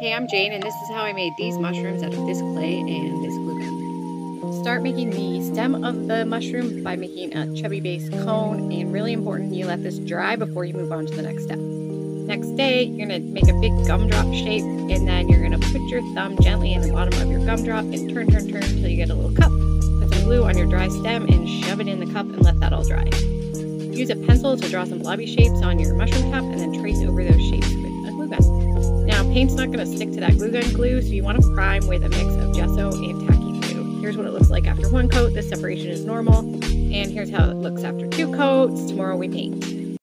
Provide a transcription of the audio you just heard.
Hey, I'm Jane, and this is how I made these mushrooms out of this clay and this glue gun. Start making the stem of the mushroom by making a chubby base cone, and really important, you let this dry before you move on to the next step. Next day, you're gonna make a big gumdrop shape, and then you're gonna put your thumb gently in the bottom of your gumdrop and turn, turn, turn until you get a little cup. Put some glue on your dry stem and shove it in the cup and let that all dry. Use a pencil to draw some blobby shapes on your mushroom paint's not going to stick to that glue gun glue, so you want to prime with a mix of gesso and tacky glue. Here's what it looks like after one coat. This separation is normal. And here's how it looks after two coats. Tomorrow we paint.